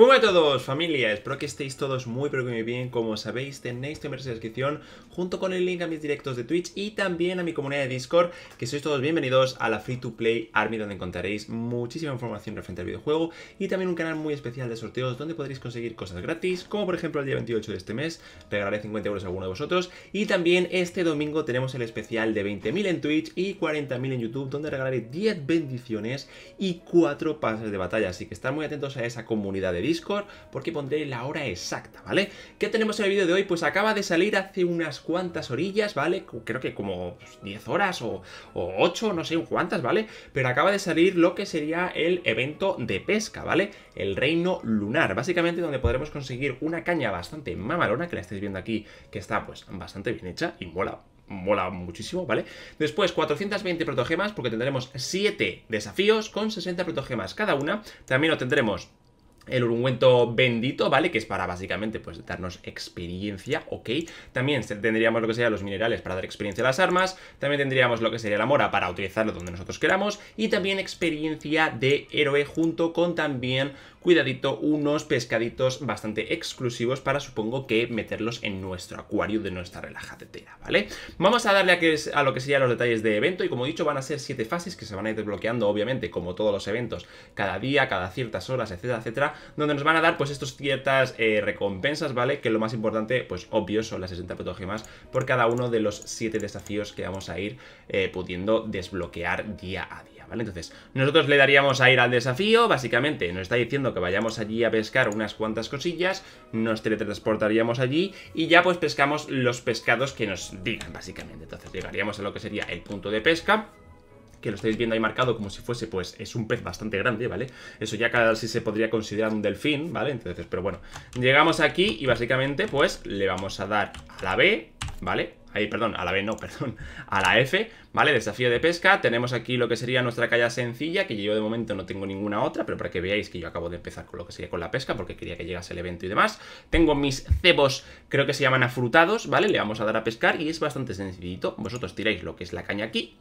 Hola a todos, familia, espero que estéis todos muy pero muy bien. Como sabéis, tenéis en la descripción junto con el link a mis directos de Twitch y también a mi comunidad de Discord, que sois todos bienvenidos a la Free to Play Army, donde encontraréis muchísima información referente al videojuego y también un canal muy especial de sorteos donde podréis conseguir cosas gratis, como por ejemplo el día 28 de este mes, regalaré 50 euros a alguno de vosotros. Y también este domingo tenemos el especial de 20.000 en Twitch y 40.000 en YouTube, donde regalaré 10 bendiciones y 4 pases de batalla, así que estad muy atentos a esa comunidad de Discord porque pondré la hora exacta, ¿vale? ¿Qué tenemos en el vídeo de hoy? Pues acaba de salir hace unas cuantas orillas, ¿vale? Creo que como 10 pues, horas o, 8, no sé cuántas, ¿vale? Pero acaba de salir lo que sería el evento de pesca, ¿vale? El reino lunar, básicamente donde podremos conseguir una caña bastante mamalona, que la estáis viendo aquí, que está pues bastante bien hecha y mola mola muchísimo, ¿vale? Después 420 protogemas porque tendremos 7 desafíos con 60 protogemas cada una. También obtendremos el ungüento bendito, ¿vale? Que es para básicamente pues darnos experiencia, ¿ok? También tendríamos lo que serían los minerales para dar experiencia a las armas, también tendríamos lo que sería la mora para utilizarlo donde nosotros queramos y también experiencia de héroe junto con también cuidadito, unos pescaditos bastante exclusivos para supongo que meterlos en nuestro acuario de nuestra relajadetera, ¿vale? Vamos a darle a, que a lo que serían los detalles de evento y como he dicho van a ser siete fases que se van a ir desbloqueando obviamente como todos los eventos cada día, cada ciertas horas, etcétera, etcétera, donde nos van a dar pues estos ciertas eh, recompensas, ¿vale? Que lo más importante, pues obvio, son las 60 protogemas por cada uno de los siete desafíos que vamos a ir eh, pudiendo desbloquear día a día. ¿vale? Entonces, nosotros le daríamos a ir al desafío, básicamente nos está diciendo que vayamos allí a pescar unas cuantas cosillas, nos teletransportaríamos allí y ya pues pescamos los pescados que nos digan, básicamente. Entonces llegaríamos a lo que sería el punto de pesca, que lo estáis viendo ahí marcado como si fuese, pues, es un pez bastante grande, ¿vale? Eso ya casi se podría considerar un delfín, ¿vale? Entonces, pero bueno, llegamos aquí y básicamente, pues, le vamos a dar a la B, ¿vale? Ahí, perdón, a la B no, perdón, a la F, ¿vale? Desafío de pesca, tenemos aquí lo que sería nuestra calla sencilla, que yo de momento no tengo ninguna otra, pero para que veáis que yo acabo de empezar con lo que sería con la pesca, porque quería que llegase el evento y demás. Tengo mis cebos, creo que se llaman afrutados, ¿vale? Le vamos a dar a pescar y es bastante sencillito. Vosotros tiráis lo que es la caña aquí,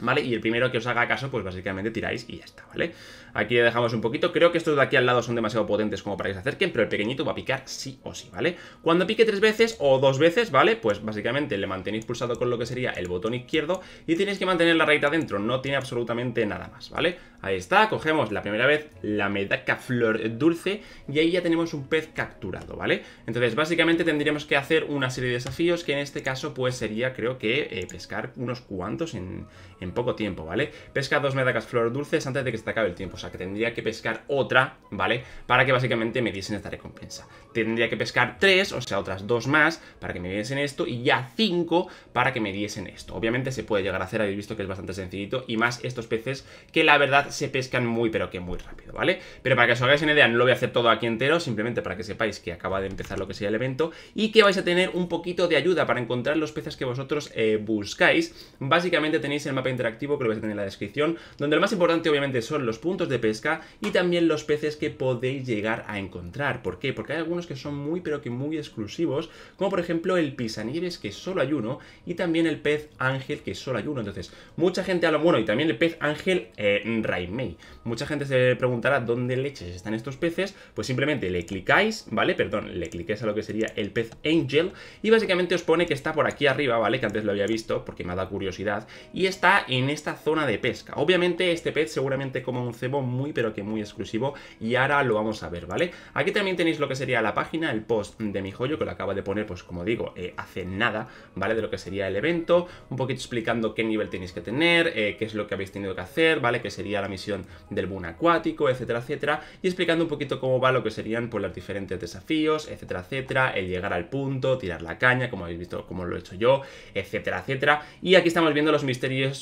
¿Vale? Y el primero que os haga caso, pues básicamente tiráis y ya está, ¿vale? Aquí dejamos un poquito. Creo que estos de aquí al lado son demasiado potentes como para que se acerquen, pero el pequeñito va a picar sí o sí, ¿vale? Cuando pique tres veces o dos veces, ¿vale? Pues básicamente le mantenéis pulsado con lo que sería el botón izquierdo y tenéis que mantener la raíz adentro, no tiene absolutamente nada más, ¿vale? Ahí está, cogemos la primera vez la medaca flor dulce y ahí ya tenemos un pez capturado, ¿vale? Entonces básicamente tendríamos que hacer una serie de desafíos que en este caso pues sería creo que eh, pescar unos cuantos en poco tiempo, ¿vale? Pesca dos medacas flor dulces antes de que se te acabe el tiempo, o sea que tendría que pescar otra, ¿vale? Para que básicamente me diesen esta recompensa. Tendría que pescar tres, o sea, otras dos más, para que me diesen esto, y ya cinco para que me diesen esto. Obviamente se puede llegar a hacer, habéis visto que es bastante sencillito, y más estos peces que la verdad se pescan muy, pero que muy rápido, ¿vale? Pero para que os hagáis una idea, no lo voy a hacer todo aquí entero, simplemente para que sepáis que acaba de empezar lo que sería el evento, y que vais a tener un poquito de ayuda para encontrar los peces que vosotros eh, buscáis. Básicamente tenéis el mapa interactivo que lo vais a tener en la descripción, donde lo más importante obviamente son los puntos de pesca y también los peces que podéis llegar a encontrar. ¿Por qué? Porque hay algunos que son muy pero que muy exclusivos, como por ejemplo el pisanieves que solo hay uno y también el pez ángel que solo hay uno. Entonces, mucha gente habla, bueno, y también el pez ángel eh, Raimei. Mucha gente se preguntará dónde leches están estos peces, pues simplemente le clicáis, ¿vale? Perdón, le cliquéis a lo que sería el pez angel y básicamente os pone que está por aquí arriba, ¿vale? Que antes lo había visto porque me ha dado curiosidad y está en esta zona de pesca. Obviamente este pez seguramente como un cebo muy pero que muy exclusivo y ahora lo vamos a ver, ¿vale? Aquí también tenéis lo que sería la página, el post de mi joyo que lo acaba de poner, pues como digo, eh, hace nada, ¿vale? De lo que sería el evento, un poquito explicando qué nivel tenéis que tener, eh, qué es lo que habéis tenido que hacer, ¿vale? Que sería la misión del boom acuático, etcétera, etcétera, y explicando un poquito cómo va lo que serían pues los diferentes desafíos, etcétera, etcétera, el llegar al punto, tirar la caña, como habéis visto, como lo he hecho yo, etcétera, etcétera, y aquí estamos viendo los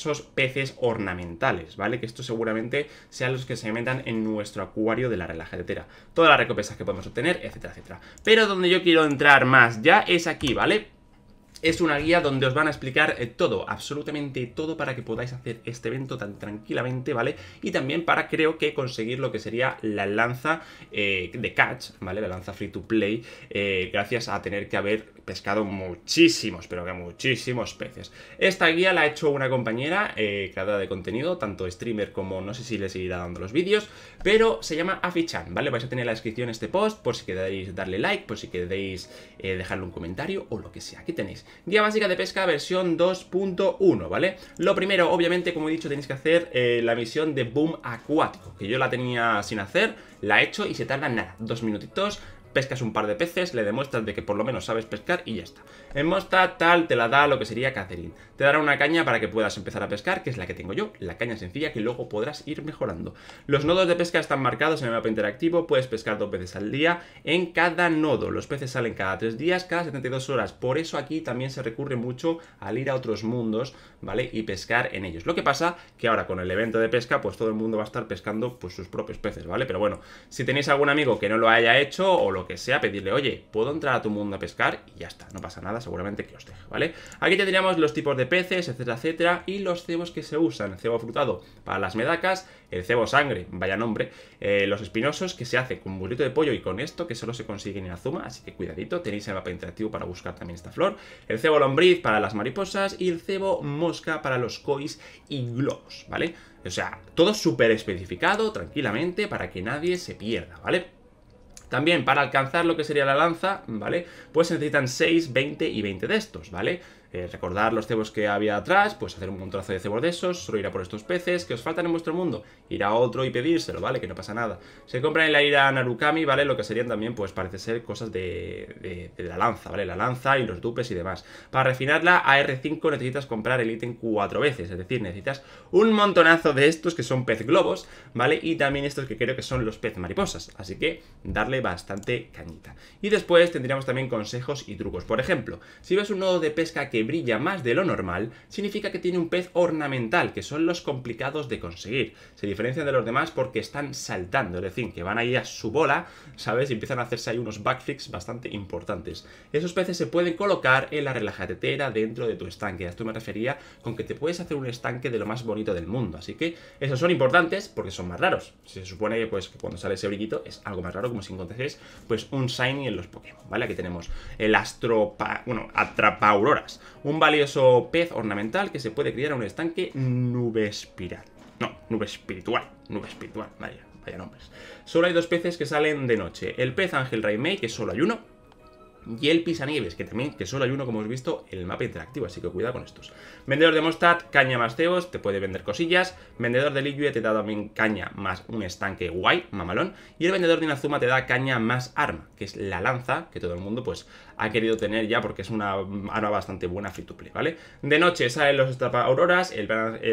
misteriosos peces ornamentales, ¿vale? Que estos seguramente sean los que se metan en nuestro acuario de la relajadetera. Todas las recompensas que podemos obtener, etcétera, etcétera. Pero donde yo quiero entrar más ya es aquí, ¿vale? Es una guía donde os van a explicar eh, todo, absolutamente todo para que podáis hacer este evento tan tranquilamente, ¿vale? Y también para, creo que, conseguir lo que sería la lanza eh, de catch, ¿vale? La lanza free to play, eh, gracias a tener que haber pescado muchísimos, pero que muchísimos peces. Esta guía la ha hecho una compañera, eh, creadora de contenido, tanto streamer como no sé si le seguirá dando los vídeos, pero se llama Afichan, ¿vale? Vais a tener en la descripción este post por si queréis darle like, por si queréis dejarle un comentario o lo que sea. Aquí tenéis. Guía básica de pesca versión 2.1, ¿vale? Lo primero, obviamente, como he dicho, tenéis que hacer eh, la misión de boom acuático, que yo la tenía sin hacer, la he hecho y se tarda nada, dos minutitos, pescas un par de peces, le demuestras de que por lo menos sabes pescar y ya está. En Mosta tal te la da lo que sería Catherine. Te dará una caña para que puedas empezar a pescar, que es la que tengo yo, la caña sencilla que luego podrás ir mejorando. Los nodos de pesca están marcados en el mapa interactivo, puedes pescar dos veces al día en cada nodo. Los peces salen cada tres días, cada 72 horas. Por eso aquí también se recurre mucho al ir a otros mundos, ¿vale? Y pescar en ellos. Lo que pasa que ahora con el evento de pesca, pues todo el mundo va a estar pescando pues, sus propios peces, ¿vale? Pero bueno, si tenéis algún amigo que no lo haya hecho o lo que sea, pedirle, oye, ¿puedo entrar a tu mundo a pescar? Y ya está, no pasa nada, seguramente que os deje, ¿vale? Aquí tendríamos los tipos de peces, etcétera, etcétera, y los cebos que se usan. El cebo frutado para las medacas, el cebo sangre, vaya nombre, eh, los espinosos que se hace con burrito de pollo y con esto, que solo se consigue en Azuma, así que cuidadito, tenéis el mapa interactivo para buscar también esta flor, el cebo lombriz para las mariposas y el cebo mosca para los cois y globos, ¿vale? O sea, todo súper especificado, tranquilamente, para que nadie se pierda, ¿vale? También para alcanzar lo que sería la lanza, ¿vale? Pues necesitan 6, 20 y 20 de estos, ¿vale? Eh, recordar los cebos que había atrás, pues hacer un montonazo de cebos de esos, solo ir a por estos peces que os faltan en vuestro mundo, ir a otro y pedírselo, ¿vale? Que no pasa nada. Se compran en la ira Narukami, ¿vale? Lo que serían también, pues parece ser cosas de, de, la lanza, ¿vale? La lanza y los dupes y demás. Para refinarla a R5 necesitas comprar el ítem cuatro veces, es decir, necesitas un montonazo de estos que son pez globos, ¿vale? Y también estos que creo que son los pez mariposas, así que darle bastante cañita. Y después tendríamos también consejos y trucos. Por ejemplo, si ves un nodo de pesca que que brilla más de lo normal, significa que tiene un pez ornamental, que son los complicados de conseguir. Se diferencian de los demás porque están saltando, es decir, que van ahí a su bola, ¿sabes? Y empiezan a hacerse ahí unos backflips bastante importantes. Esos peces se pueden colocar en la relajadetera dentro de tu estanque. A esto me refería con que te puedes hacer un estanque de lo más bonito del mundo. Así que esos son importantes porque son más raros. Se supone que, pues, que cuando sale ese brillito es algo más raro, como si encontrases pues un shiny en los Pokémon, ¿vale? Aquí tenemos el astropa... bueno, atrapauroras un valioso pez ornamental que se puede criar en un estanque nube espiral. No, nube espiritual, nube espiritual, vaya, vaya nombres. Solo hay dos peces que salen de noche. El pez ángel Raimei, que solo hay uno, y el pisanieves, que también, que solo hay uno, como hemos visto, en el mapa interactivo, así que cuidado con estos. Vendedor de Mostad, caña más cebos, te puede vender cosillas. Vendedor de Liyue te da también caña más un estanque guay, mamalón. Y el vendedor de Inazuma te da caña más arma, que es la lanza, que todo el mundo pues ha querido tener ya porque es una arma bastante buena free to play, ¿vale? De noche salen los auroras, el,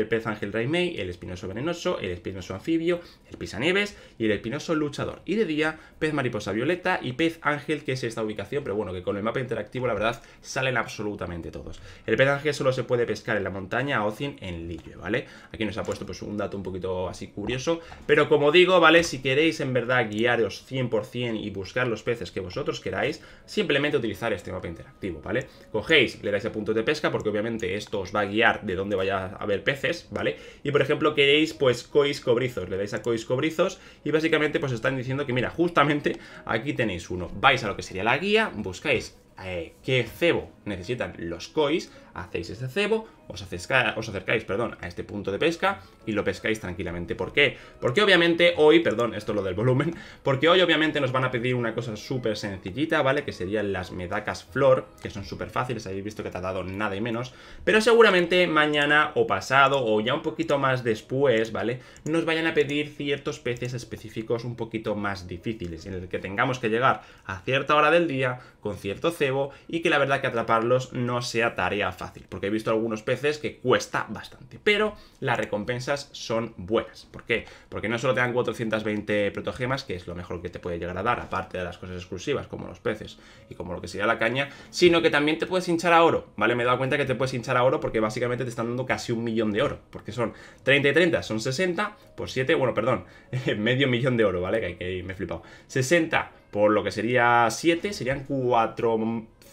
pez ángel Raimei, el espinoso venenoso, el espinoso anfibio, el pisanieves y el espinoso luchador. Y de día, pez mariposa violeta y pez ángel, que es esta ubicación, pero bueno, que con el mapa interactivo la verdad salen absolutamente todos. El pedaje solo se puede pescar en la montaña Ocin en Lille, ¿vale? Aquí nos ha puesto pues un dato un poquito así curioso, pero como digo, ¿vale? Si queréis en verdad guiaros 100% y buscar los peces que vosotros queráis, simplemente utilizar este mapa interactivo, ¿vale? Cogéis, le dais a puntos de pesca, porque obviamente esto os va a guiar de dónde vaya a haber peces, ¿vale? Y por ejemplo queréis pues cois cobrizos, le dais a cois cobrizos y básicamente pues están diciendo que mira, justamente aquí tenéis uno, vais a lo que sería la guía, buscáis eh, qué cebo necesitan los cois, hacéis ese cebo, os, acercáis perdón, a este punto de pesca y lo pescáis tranquilamente. ¿Por qué? Porque obviamente hoy, perdón, esto es lo del volumen, porque hoy obviamente nos van a pedir una cosa súper sencillita, ¿vale? Que serían las medacas flor, que son súper fáciles, habéis visto que te ha dado nada y menos, pero seguramente mañana o pasado o ya un poquito más después, ¿vale? Nos vayan a pedir ciertos peces específicos un poquito más difíciles, en el que tengamos que llegar a cierta hora del día con cierto cebo y que la verdad que atraparlos no sea tarea fácil, porque he visto algunos peces que cuesta bastante, pero las recompensas son buenas. ¿Por qué? Porque no solo te dan 420 protogemas, que es lo mejor que te puede llegar a dar, aparte de las cosas exclusivas, como los peces y como lo que sería la caña, sino que también te puedes hinchar a oro, ¿vale? Me he dado cuenta que te puedes hinchar a oro porque básicamente te están dando casi un millón de oro, porque son 30 y 30, son 60, por 7, bueno, perdón, medio millón de oro, ¿vale? Que, que me he flipado. 60 por lo que sería 7, serían 4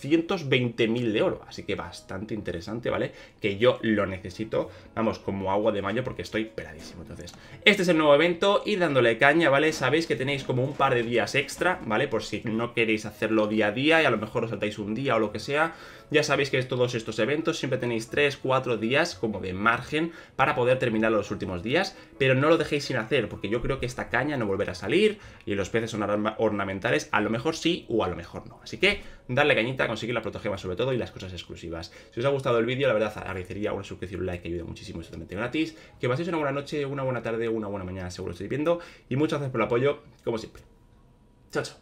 220.000 de oro, así que bastante interesante, ¿vale? Que yo lo necesito, vamos, como agua de mayo porque estoy peladísimo. Entonces, este es el nuevo evento, ir dándole caña, ¿vale? Sabéis que tenéis como un par de días extra, ¿vale? Por si no queréis hacerlo día a día y a lo mejor os saltáis un día o lo que sea, ya sabéis que todos estos eventos siempre tenéis 3, 4 días como de margen para poder terminar los últimos días, pero no lo dejéis sin hacer, porque yo creo que esta caña no volverá a salir y los peces son ornamentales, a lo mejor sí o a lo mejor no. Así que darle cañita, conseguir la protogemas sobre todo y las cosas exclusivas. Si os ha gustado el vídeo, la verdad agradecería una suscripción, un like que ayuda muchísimo, es totalmente gratis. Que paséis una buena noche, una buena tarde, una buena mañana, seguro estoy viendo. Y muchas gracias por el apoyo, como siempre. Chao, chao.